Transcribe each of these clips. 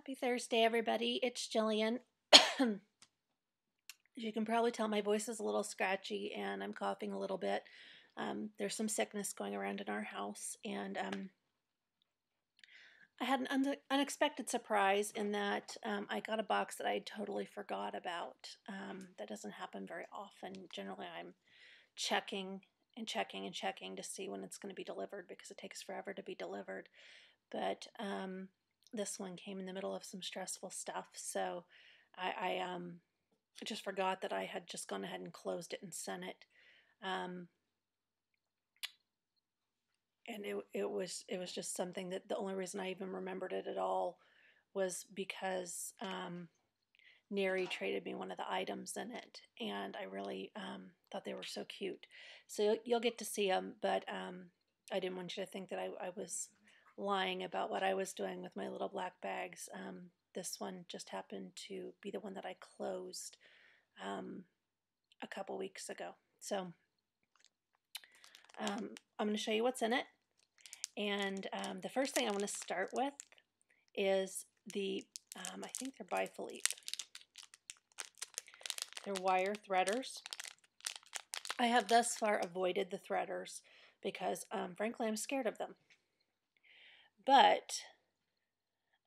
Happy Thursday, everybody. It's Jillian. As you can probably tell, my voice is a little scratchy and I'm coughing a little bit. Um, there's some sickness going around in our house, and um, I had an un unexpected surprise in that um, I got a box that I totally forgot about. Um, that doesn't happen very often. Generally, I'm checking and checking and checking to see when it's going to be delivered because it takes forever to be delivered. But um, this one came in the middle of some stressful stuff, so I, I um, just forgot that I had just gone ahead and closed it and sent it. Um, and it, it was it was just something that the only reason I even remembered it at all was because um, Neri traded me one of the items in it, and I really um, thought they were so cute. So you'll, you'll get to see them, but um, I didn't want you to think that I, I, was lying about what I was doing with my little black bags. Um, this one just happened to be the one that I closed um, a couple weeks ago. So um, I'm going to show you what's in it. And um, the first thing I want to start with is the, um, I think they're by Phillipe. They're wire threaders. I have thus far avoided the threaders because, um, frankly, I'm scared of them. But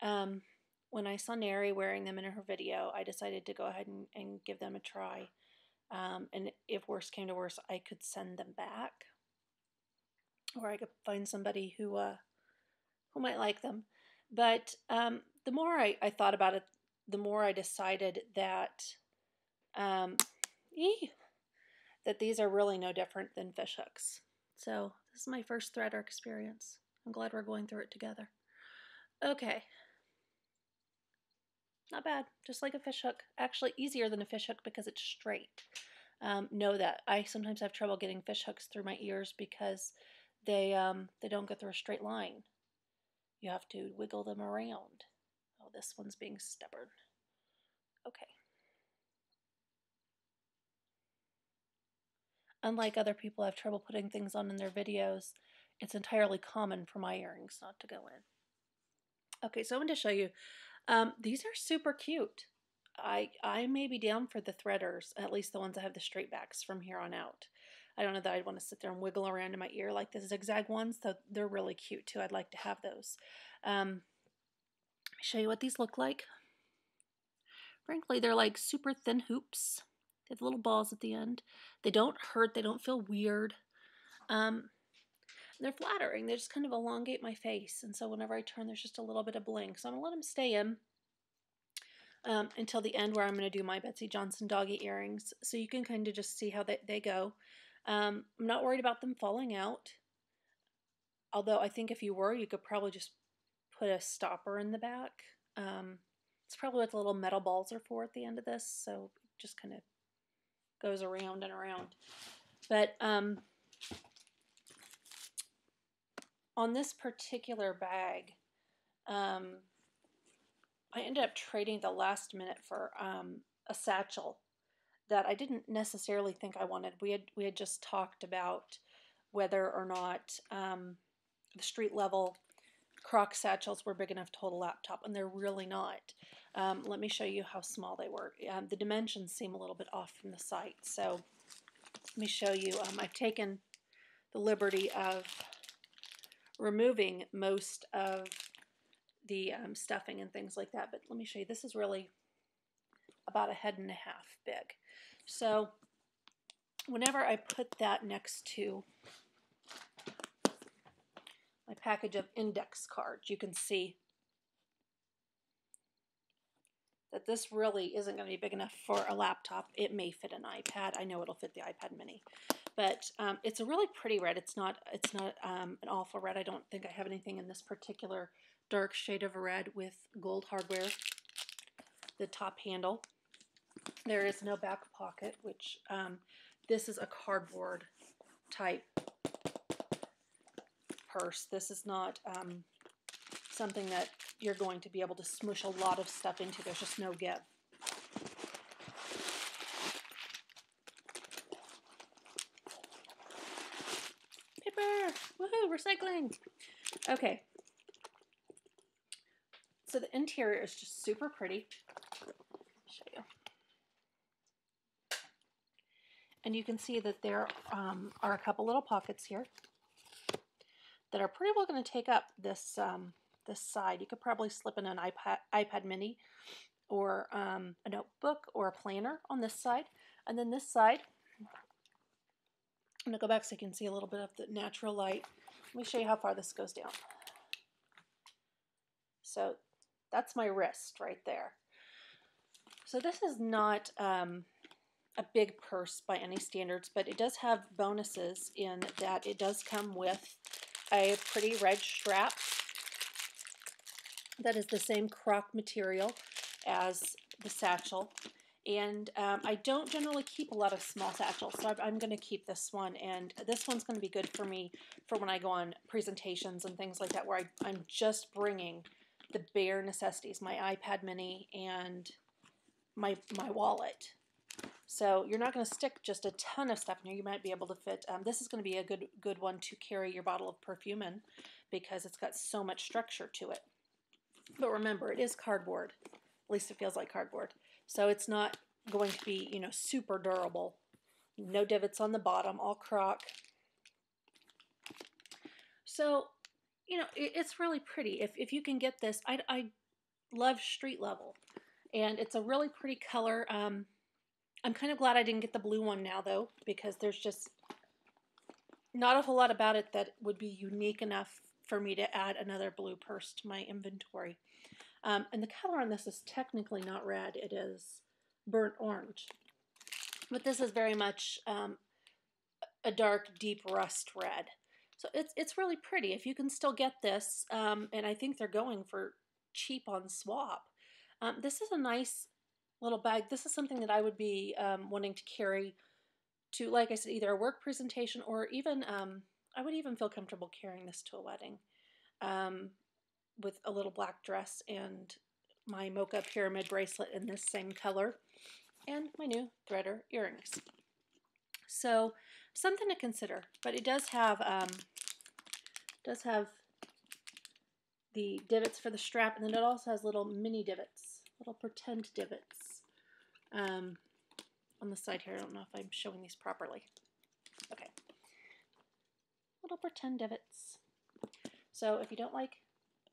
um, when I saw Neri wearing them in her video, I decided to go ahead and, and give them a try. Um, and if worse came to worse, I could send them back, or I could find somebody who uh, who might like them. But um, the more I, I thought about it, the more I decided that um, that these are really no different than fish hooks. So this is my first threader experience. I'm glad we're going through it together. Okay. Not bad, just like a fish hook. Actually easier than a fish hook because it's straight. Um, know that. I sometimes have trouble getting fish hooks through my ears because they, um, they don't go through a straight line. You have to wiggle them around. Oh, this one's being stubborn. Okay. Unlike other people I have trouble putting things on in their videos, it's entirely common for my earrings not to go in. Okay, so I'm going to show you. Um, these are super cute. I, I may be down for the threaders, at least the ones that have the straight backs from here on out. I don't know that I'd want to sit there and wiggle around in my ear like the zigzag ones, though they're really cute too. I'd like to have those. Um, let me show you what these look like. Frankly, they're like super thin hoops. They have little balls at the end. They don't hurt. They don't feel weird. Um, they're flattering. They just kind of elongate my face. And so whenever I turn, there's just a little bit of bling. So I'm going to let them stay in um, until the end where I'm going to do my Betsey Johnson doggy earrings. So you can kind of just see how they, they go. Um, I'm not worried about them falling out. Although I think if you were, you could probably just put a stopper in the back. Um, it's probably what the little metal balls are for at the end of this. So just kind of goes around and around. But um, on this particular bag, um, I ended up trading the last minute for um, a satchel that I didn't necessarily think I wanted. We had we had just talked about whether or not um, the street level croc satchels were big enough to hold a laptop, and they're really not. Um, let me show you how small they were. Um, the dimensions seem a little bit off from the site, so let me show you. Um, I've taken the liberty of removing most of the um, stuffing and things like that, but let me show you. This is really about a head and a half big. So whenever I put that next to my package of index cards, you can see that this really isn't going to be big enough for a laptop. It may fit an iPad. I know it'll fit the iPad mini. But um, it's a really pretty red. It's not it's not um, an awful red. I don't think I have anything in this particular dark shade of red with gold hardware. The top handle. There is no back pocket, which um, this is a cardboard type purse. This is not um, something that you're going to be able to smush a lot of stuff into. There's just no give. Paper! Woohoo! Recycling! Okay. so the interior is just super pretty. show you. And you can see that there um, are a couple little pockets here that are pretty well going to take up this um, this side. You could probably slip in an iPad, iPad mini or um, a notebook or a planner on this side. And then this side, I'm going to go back so you can see a little bit of the natural light. Let me show you how far this goes down. So that's my wrist right there. So this is not um, a big purse by any standards, but it does have bonuses in that it does come with a pretty red strap that is the same croc material as the satchel. And um, I don't generally keep a lot of small satchels, so I'm going to keep this one. And this one's going to be good for me for when I go on presentations and things like that, where I, I'm just bringing the bare necessities, my iPad mini and my, my wallet. So you're not going to stick just a ton of stuff in here. You might be able to fit, um, this is going to be a good, good one to carry your bottle of perfume in because it's got so much structure to it. But remember, it is cardboard. At least it feels like cardboard. So it's not going to be, you know, super durable. No divots on the bottom, all croc. So, you know, it, it's really pretty. If, if you can get this, I, I love street level. And it's a really pretty color. Um, I'm kind of glad I didn't get the blue one now, though, because there's just not a whole lot about it that would be unique enough for me to add another blue purse to my inventory. Um, and the color on this is technically not red, it is burnt orange. But this is very much um, a dark, deep rust red. So it's, it's really pretty. If you can still get this, um, and I think they're going for cheap on swap, um, this is a nice little bag. This is something that I would be um, wanting to carry to, like I said, either a work presentation or even, um, I would even feel comfortable carrying this to a wedding um, with a little black dress and my mocha pyramid bracelet in this same color and my new threader earrings. So something to consider, but it does have um, does have the divots for the strap, and then it also has little mini divots, little pretend divots um, on the side here. I don't know if I'm showing these properly. Little pretend divots. So if you don't like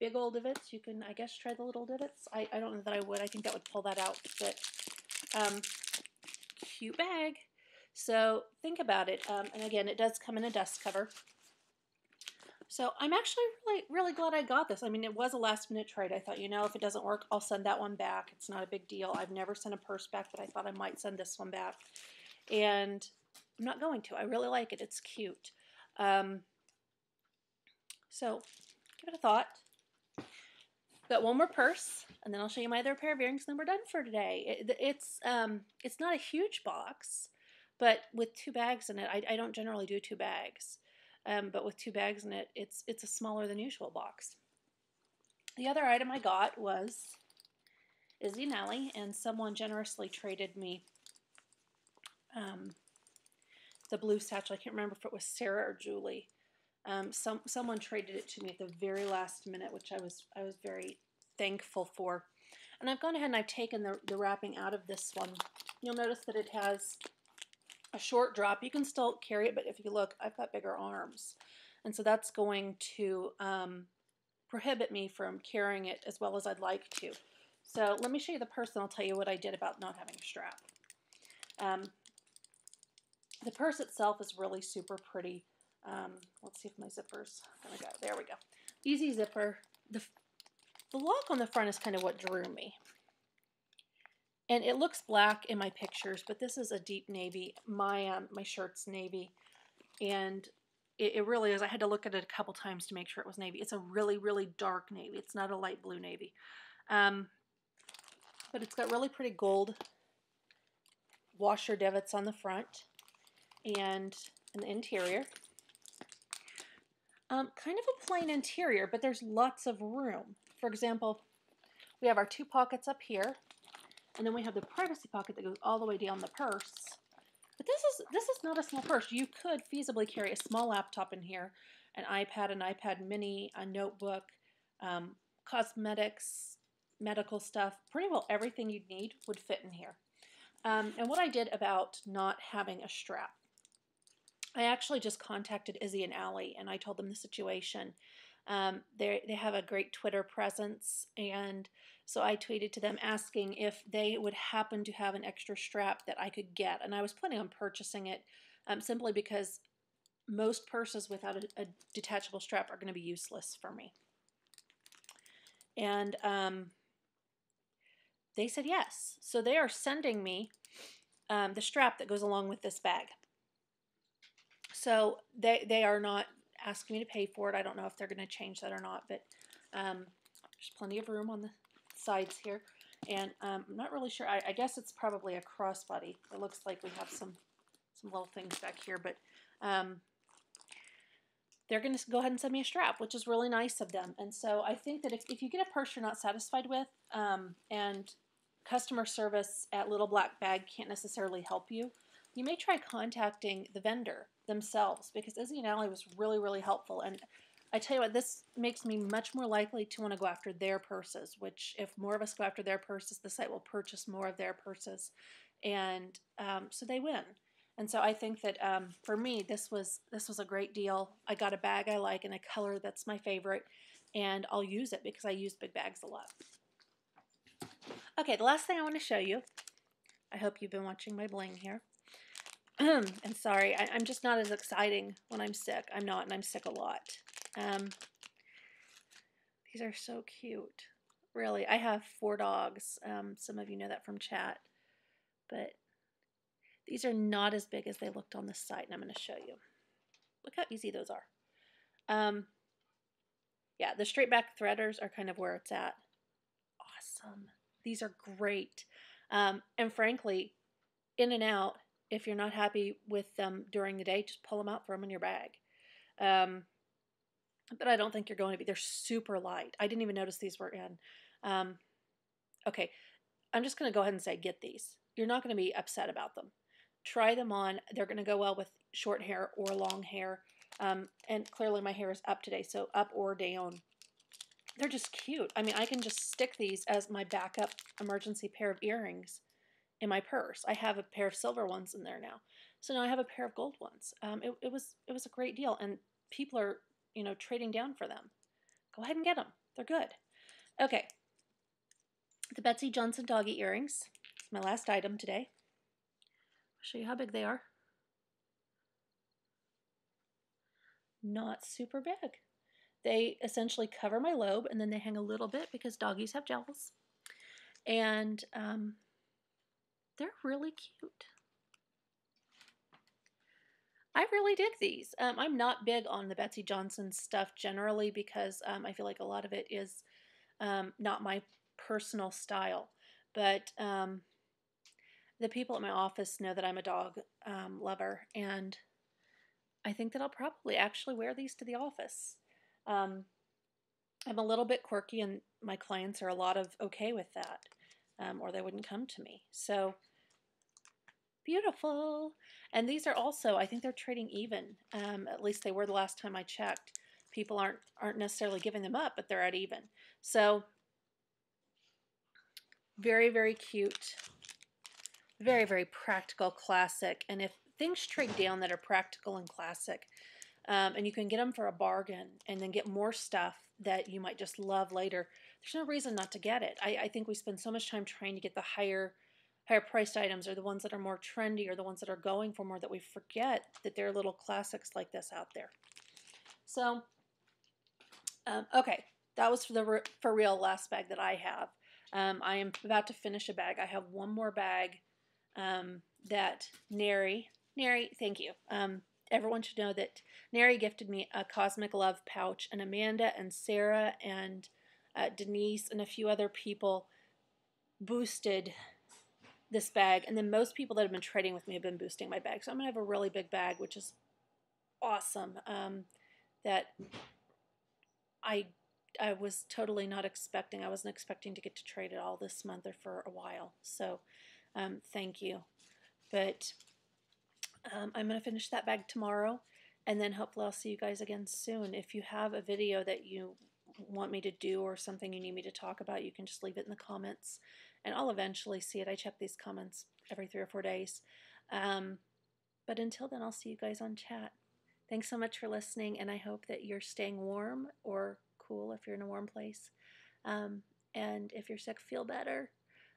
big old divots, you can, I guess, try the little divots. I, I don't know that I would. I think that would pull that out, but um, cute bag. So think about it. Um, and again, it does come in a dust cover. So I'm actually really, really glad I got this. I mean, it was a last minute trade. I thought, you know, if it doesn't work, I'll send that one back. It's not a big deal. I've never sent a purse back, but I thought I might send this one back. And I'm not going to. I really like it. It's cute. Um, so give it a thought. Got one more purse, and then I'll show you my other pair of earrings, and then we're done for today. It, it's um, it's not a huge box, but with two bags in it, I, I don't generally do two bags. Um, but with two bags in it, it's it's a smaller than usual box. The other item I got was Izzy and Ali, and someone generously traded me um, the blue satchel. I can't remember if it was Sarah or Julie. Um, some someone traded it to me at the very last minute, which I was I was very thankful for. And I've gone ahead and I've taken the, the wrapping out of this one. You'll notice that it has a short drop. You can still carry it, but if you look, I've got bigger arms. And so that's going to um, prohibit me from carrying it as well as I'd like to. So let me show you the purse and I'll tell you what I did about not having a strap. Um, the purse itself is really super pretty. Um, let's see if my zipper's gonna go. There we go. Easy zipper. The, the lock on the front is kind of what drew me. And it looks black in my pictures, but this is a deep navy. My um, my shirt's navy, and it, it, really is. I had to look at it a couple times to make sure it was navy. It's a really, really dark navy. It's not a light blue navy. Um, but it's got really pretty gold washer divots on the front and the interior. Um, kind of a plain interior, but there's lots of room. For example, we have our two pockets up here and then we have the privacy pocket that goes all the way down the purse. But this is this is not a small purse. You could feasibly carry a small laptop in here, an iPad, an iPad mini, a notebook, um, cosmetics, medical stuff. Pretty well everything you'd need would fit in here. Um, and what I did about not having a strap, I actually just contacted Izzy and Ali and I told them the situation. Um, they they have a great Twitter presence, and so I tweeted to them asking if they would happen to have an extra strap that I could get, and I was planning on purchasing it um, simply because most purses without a, a detachable strap are going to be useless for me. And um, they said yes. So they are sending me um, the strap that goes along with this bag. So they, they are not asking me to pay for it. I don't know if they're going to change that or not, but um, there's plenty of room on the sides here. And um, I'm not really sure. I, I, guess it's probably a crossbody. It looks like we have some some little things back here, but um, they're going to go ahead and send me a strap, which is really nice of them. And so I think that if, if you get a purse you're not satisfied with um, and customer service at Little Black Bag can't necessarily help you, you may try contacting the vendor themselves because Izzy and Ali was really, really helpful. And I tell you what, this makes me much more likely to want to go after their purses, which if more of us go after their purses, the site will purchase more of their purses. And um, so they win. And so I think that um, for me, this was this was a great deal. I got a bag I like and a color that's my favorite, and I'll use it because I use big bags a lot. Okay, the last thing I want to show you. I hope you've been watching my bling here. and sorry, I, am just not as exciting when I'm sick. I'm not, and I'm sick a lot. Um, these are so cute. Really, I have four dogs. Um, some of you know that from chat, but these are not as big as they looked on the site, and I'm going to show you. Look how easy those are. Um, yeah, the straight back threaders are kind of where it's at. Awesome. These are great. Um, and frankly, in and out, if you're not happy with them during the day, just pull them out, throw them in your bag. Um, but I don't think you're going to be. They're super light. I didn't even notice these were in. Um, okay, I'm just going to go ahead and say get these. You're not going to be upset about them. Try them on. They're going to go well with short hair or long hair. Um, and clearly my hair is up today, so up or down. They're just cute. I mean, I can just stick these as my backup emergency pair of earrings in my purse. I have a pair of silver ones in there now. So now I have a pair of gold ones. Um, it, it was it was a great deal, and people are you know trading down for them. Go ahead and get them. They're good. Okay. The Betsey Johnson doggy earrings. It's my last item today. I'll show you how big they are. Not super big. They essentially cover my lobe and then they hang a little bit because doggies have gels. And um, they're really cute. I really dig these. Um, I'm not big on the Betsey Johnson stuff generally because um, I feel like a lot of it is um, not my personal style. But um, the people at my office know that I'm a dog um, lover, and I think that I'll probably actually wear these to the office. Um, I'm a little bit quirky, and my clients are a lot of okay with that, or they wouldn't come to me. So Beautiful. And these are also, I think they're trading even. Um, at least they were the last time I checked. People aren't aren't necessarily giving them up, but they're at even. So very, very cute. Very, very practical, classic. And if things trade down that are practical and classic, um, and you can get them for a bargain and then get more stuff that you might just love later, there's no reason not to get it. I, I think we spend so much time trying to get the higher higher priced items are the ones that are more trendy or the ones that are going for more that we forget that there are little classics like this out there. So, um, okay, that was for the for real last bag that I have. Um, I am about to finish a bag. I have one more bag um, that Neri, Neri, thank you. Um, everyone should know that Neri gifted me a Cosmic Love pouch, and Amanda and Sarah and uh, Denise and a few other people boosted this bag. And then most people that have been trading with me have been boosting my bag. So I'm going to have a really big bag, which is awesome. Um, that I I was totally not expecting. I wasn't expecting to get to trade it all this month or for a while. So um, thank you. But um, I'm going to finish that bag tomorrow. And then hopefully I'll see you guys again soon. If you have a video that you want me to do or something you need me to talk about, you can just leave it in the comments and I'll eventually see it. I check these comments every three or four days. Um, but until then, I'll see you guys on chat. Thanks so much for listening, and I hope that you're staying warm or cool if you're in a warm place. Um, and if you're sick, feel better.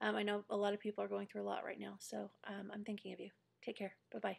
Um, I know a lot of people are going through a lot right now, so um, I'm thinking of you. Take care. Bye bye.